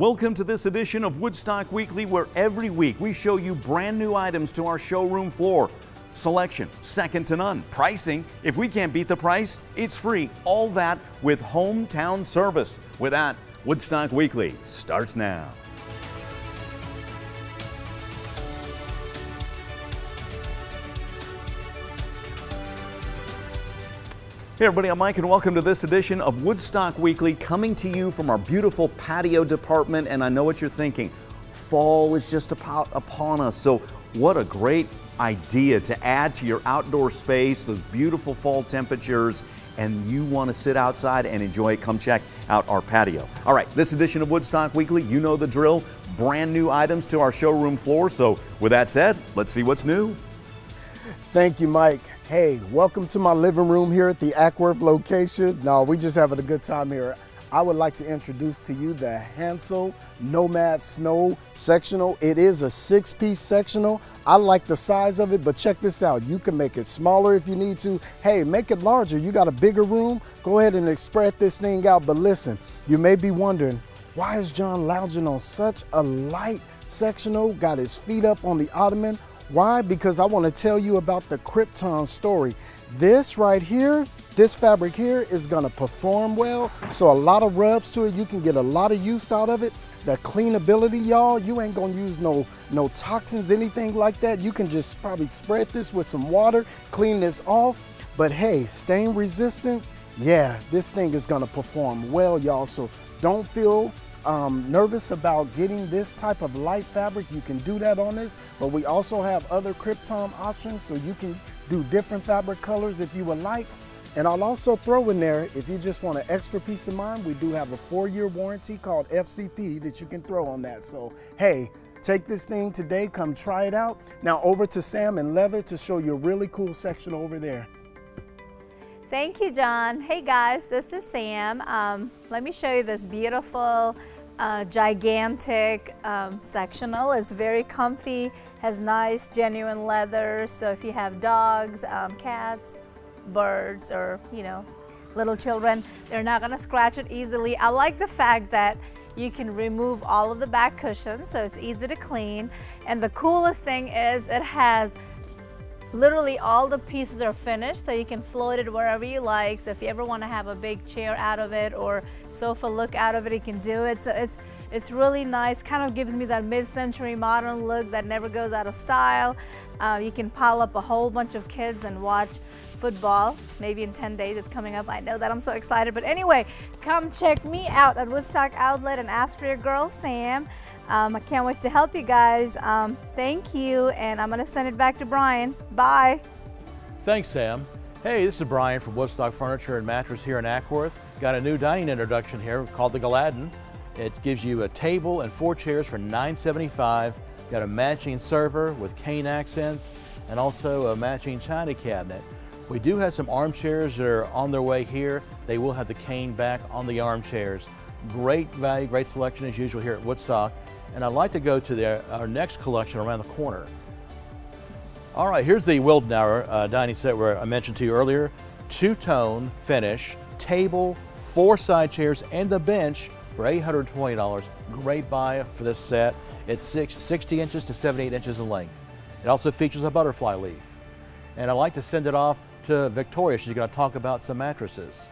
Welcome to this edition of Woodstock Weekly, where every week we show you brand new items to our showroom floor. Selection, second to none. Pricing, if we can't beat the price, it's free. All that with hometown service. With that, Woodstock Weekly starts now. Hey everybody, I'm Mike and welcome to this edition of Woodstock Weekly coming to you from our beautiful patio department and I know what you're thinking. Fall is just about upon us, so what a great idea to add to your outdoor space, those beautiful fall temperatures, and you want to sit outside and enjoy it, come check out our patio. All right, this edition of Woodstock Weekly, you know the drill, brand new items to our showroom floor. So with that said, let's see what's new. Thank you, Mike. Hey, welcome to my living room here at the Acworth location. No, we just having a good time here. I would like to introduce to you the Hansel Nomad Snow sectional. It is a six piece sectional. I like the size of it, but check this out. You can make it smaller if you need to. Hey, make it larger. You got a bigger room, go ahead and spread this thing out. But listen, you may be wondering, why is John lounging on such a light sectional, got his feet up on the ottoman? Why? Because I want to tell you about the Crypton story. This right here, this fabric here is going to perform well. So a lot of rubs to it. You can get a lot of use out of it. The cleanability, y'all, you ain't going to use no, no toxins, anything like that. You can just probably spread this with some water, clean this off. But hey, stain resistance, yeah, this thing is going to perform well, y'all. So don't feel um, nervous about getting this type of light fabric, you can do that on this, but we also have other Crypton options so you can do different fabric colors if you would like. And I'll also throw in there, if you just want an extra peace of mind, we do have a four-year warranty called FCP that you can throw on that. So, hey, take this thing today, come try it out. Now over to Sam and Leather to show you a really cool section over there. Thank you, John. Hey guys, this is Sam. Um, let me show you this beautiful, uh, gigantic um, sectional. It's very comfy, has nice, genuine leather. So if you have dogs, um, cats, birds, or you know, little children, they're not gonna scratch it easily. I like the fact that you can remove all of the back cushions, so it's easy to clean. And the coolest thing is it has Literally all the pieces are finished so you can float it wherever you like. So if you ever want to have a big chair out of it or sofa look out of it, you can do it. So it's, it's really nice, kind of gives me that mid-century modern look that never goes out of style. Uh, you can pile up a whole bunch of kids and watch football. Maybe in 10 days it's coming up. I know that. I'm so excited. But anyway, come check me out at Woodstock Outlet and ask for your girl, Sam. Um, I can't wait to help you guys. Um, thank you, and I'm going to send it back to Brian. Bye. Thanks, Sam. Hey, this is Brian from Woodstock Furniture and Mattress here in Acworth. Got a new dining introduction here called the Galadin. It gives you a table and four chairs for $9.75. Got a matching server with cane accents and also a matching china cabinet. We do have some armchairs that are on their way here. They will have the cane back on the armchairs. Great value, great selection as usual here at Woodstock. And I'd like to go to the, our next collection around the corner. All right, here's the Wildenauer uh, dining set where I mentioned to you earlier. Two-tone finish, table, four side chairs, and the bench for $820. Great buy for this set. It's six, 60 inches to 78 inches in length. It also features a butterfly leaf. And I'd like to send it off to Victoria. She's going to talk about some mattresses.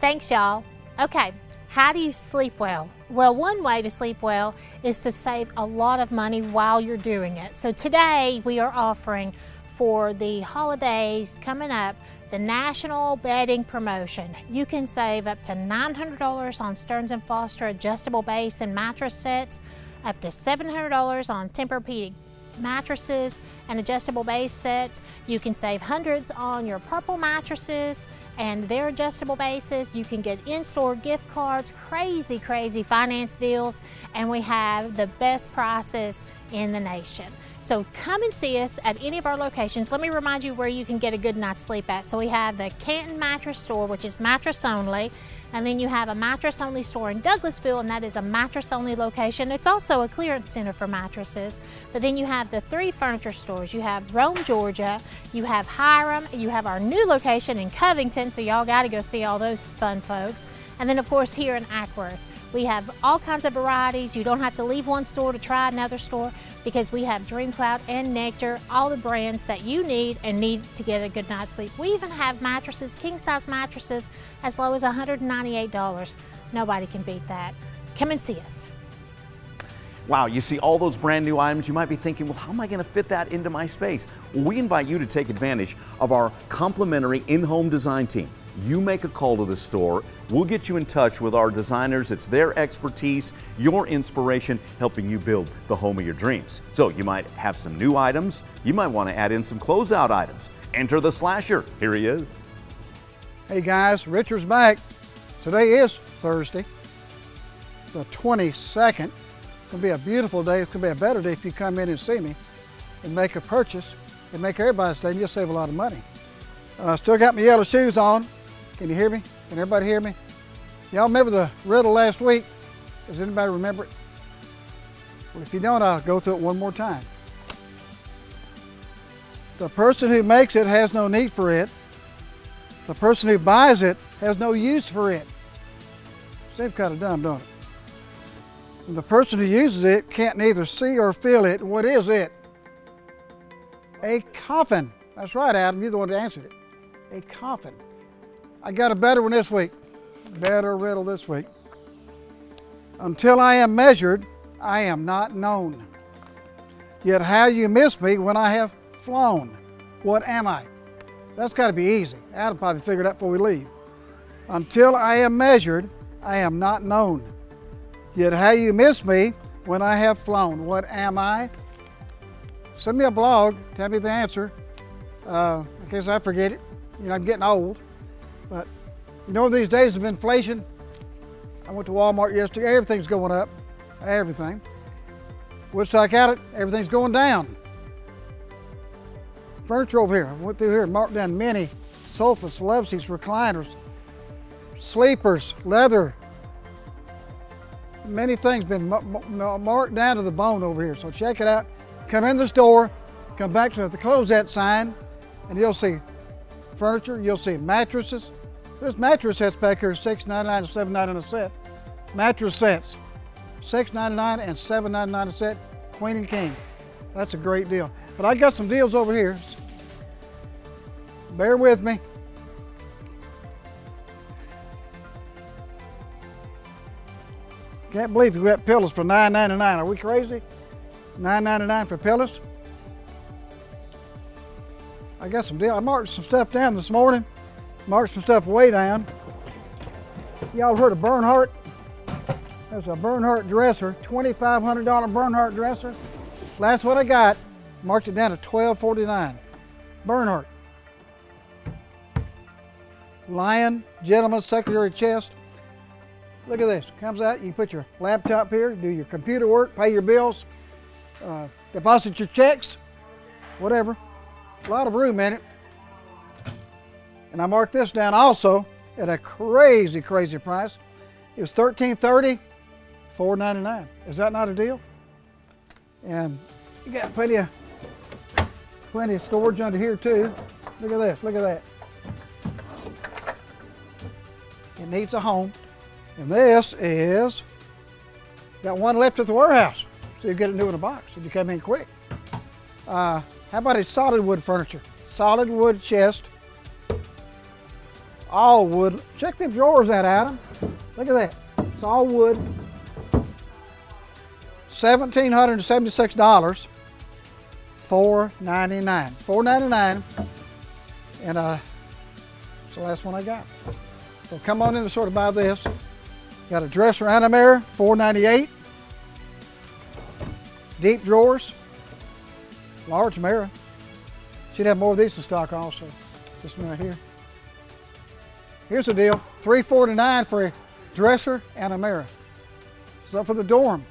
Thanks, y'all. Okay, how do you sleep well? Well, one way to sleep well is to save a lot of money while you're doing it. So today we are offering for the holidays coming up the National Bedding Promotion. You can save up to $900 on Stearns & Foster adjustable base and mattress sets, up to $700 on Tempur-Pedic mattresses and adjustable base sets. You can save hundreds on your purple mattresses, and their adjustable bases. You can get in-store gift cards, crazy, crazy finance deals, and we have the best prices in the nation. So come and see us at any of our locations. Let me remind you where you can get a good night's sleep at. So we have the Canton Mattress Store, which is mattress only. And then you have a mattress only store in Douglasville, and that is a mattress only location. It's also a clearance center for mattresses. But then you have the three furniture stores. You have Rome, Georgia, you have Hiram, you have our new location in Covington, so y'all got to go see all those fun folks. And then, of course, here in Acworth. We have all kinds of varieties. You don't have to leave one store to try another store because we have Dream Cloud and Nectar, all the brands that you need and need to get a good night's sleep. We even have mattresses, king size mattresses, as low as $198. Nobody can beat that. Come and see us. Wow, you see all those brand new items, you might be thinking, well, how am I going to fit that into my space? Well, we invite you to take advantage of our complimentary in-home design team. You make a call to the store, we'll get you in touch with our designers. It's their expertise, your inspiration, helping you build the home of your dreams. So you might have some new items, you might want to add in some closeout items. Enter the slasher. Here he is. Hey guys, Richard's back. Today is Thursday, the 22nd. It's gonna be a beautiful day. It's gonna be a better day if you come in and see me and make a purchase and make everybody's day and you'll save a lot of money. I uh, still got my yellow shoes on. Can you hear me? Can everybody hear me? Y'all remember the riddle last week? Does anybody remember it? Well, if you don't, I'll go through it one more time. The person who makes it has no need for it. The person who buys it has no use for it. Seems kind of dumb, don't it? The person who uses it can't neither see or feel it. What is it? A coffin. That's right, Adam. You're the one that answered it. A coffin. I got a better one this week. Better riddle this week. Until I am measured, I am not known. Yet how you miss me when I have flown. What am I? That's got to be easy. Adam probably figured out before we leave. Until I am measured, I am not known. Yet how you miss me when I have flown. What am I? Send me a blog, tell me the answer. Uh, in case I forget it. You know, I'm getting old. But you know, these days of inflation, I went to Walmart yesterday, everything's going up. Everything. Woodstock at it, everything's going down. Furniture over here, I went through here and marked down many sofas, love seats, recliners, sleepers, leather, many things been marked down to the bone over here. So check it out. Come in the store, come back to the closeout sign, and you'll see furniture, you'll see mattresses. There's mattress sets back here, $6.99 and $7.99 a set. Mattress sets, $6.99 and $7.99 a set, queen and king. That's a great deal. But I got some deals over here. Bear with me. Can't believe you got pillows for $9.99. Are we crazy? $9.99 for pillows? I got some deal. I marked some stuff down this morning. Marked some stuff way down. Y'all heard of Bernhardt? There's a Bernhardt dresser, $2,500 Bernhardt dresser. Last one I got, marked it down to $12.49. Bernhardt. Lion, gentleman's secondary chest, Look at this. Comes out, you can put your laptop here, do your computer work, pay your bills, uh, deposit your checks, whatever. A lot of room in it. And I marked this down also at a crazy, crazy price. It was $13.30, $4.99. Is that not a deal? And you got plenty of plenty of storage under here too. Look at this, look at that. It needs a home. And this is, got one left at the warehouse. So you get it new in a box if you come in quick. Uh, how about a solid wood furniture? Solid wood chest, all wood. Check them drawers out, Adam. Look at that. It's all wood. $1,776, $4.99. $4.99, and uh, it's the last one I got. So come on in and sort of buy this. Got a dresser and a mirror, 498. Deep drawers, large mirror. Should have more of these in stock also. This one right here. Here's the deal, 349 for a dresser and a mirror. So for the dorm.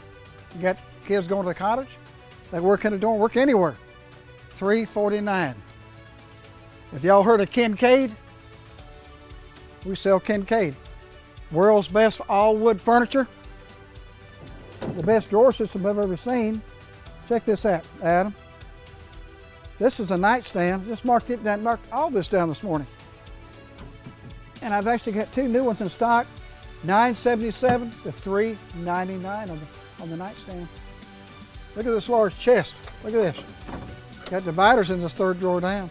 You got kids going to the cottage, they work in the dorm, work anywhere. 349. If y'all heard of Kincaid, we sell Kincaid. World's best all wood furniture. The best drawer system I've ever seen. Check this out, Adam. This is a nightstand. Just marked it down, marked all this down this morning. And I've actually got two new ones in stock. 977 to 399 on the, on the nightstand. Look at this large chest. Look at this. Got dividers in this third drawer down.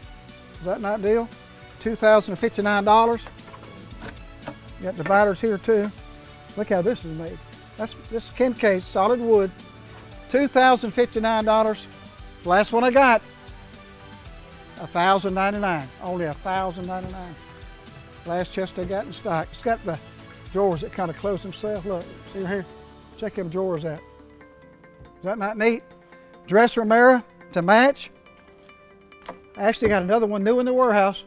Is that not deal? $2,059. Got dividers here too. Look how this is made. That's this is Kincaid solid wood. $2,059. Last one I got. 1,099. Only 1,099. Last chest I got in stock. It's got the drawers that kind of close themselves. Look, see here? Check them drawers out. Is that not neat? Dresser mirror to match. I actually got another one new in the warehouse.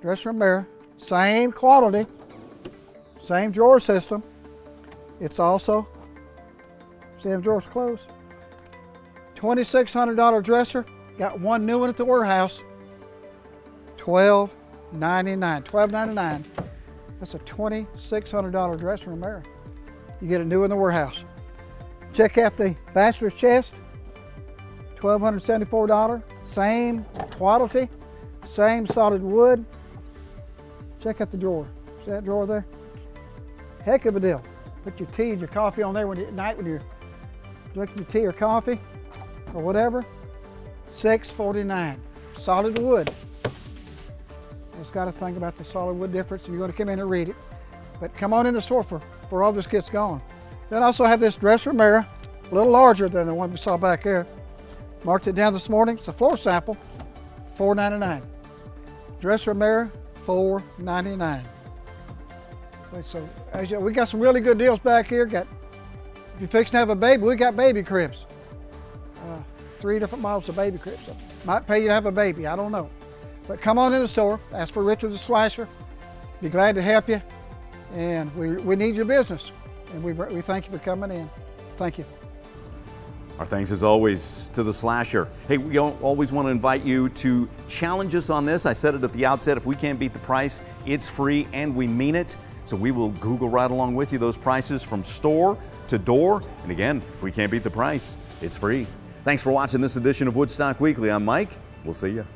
Dresser mirror, same quality, same drawer system. It's also, them drawers closed. $2,600 dresser. Got one new one at the warehouse. $12.99. $12.99. That's a $2,600 dresser and mirror. You get a new one in the warehouse. Check out the bachelor's chest. $1,274. Same quality, same solid wood. Check out the drawer. See that drawer there? Heck of a deal. Put your tea and your coffee on there when you, at night when you're drinking your tea or coffee or whatever. 649 solid wood. Just got to think about the solid wood difference if you're going to come in and read it. But come on in the store for, all this gets going. Then I also have this dresser mirror, a little larger than the one we saw back there. Marked it down this morning. It's a floor sample, $4.99. Dresser mirror, $4.99. So as you, we got some really good deals back here. Got if you're fixing to have a baby, we got baby cribs. Uh, three different models of baby cribs. So might pay you to have a baby. I don't know. But come on in the store. Ask for Richard the Slasher. Be glad to help you. And we, we need your business. And we, we thank you for coming in. Thank you. Our thanks as always to the slasher. Hey, we always want to invite you to challenge us on this. I said it at the outset if we can't beat the price, it's free and we mean it. So we will Google right along with you those prices from store to door. And again, if we can't beat the price, it's free. Thanks for watching this edition of Woodstock Weekly. I'm Mike. We'll see you.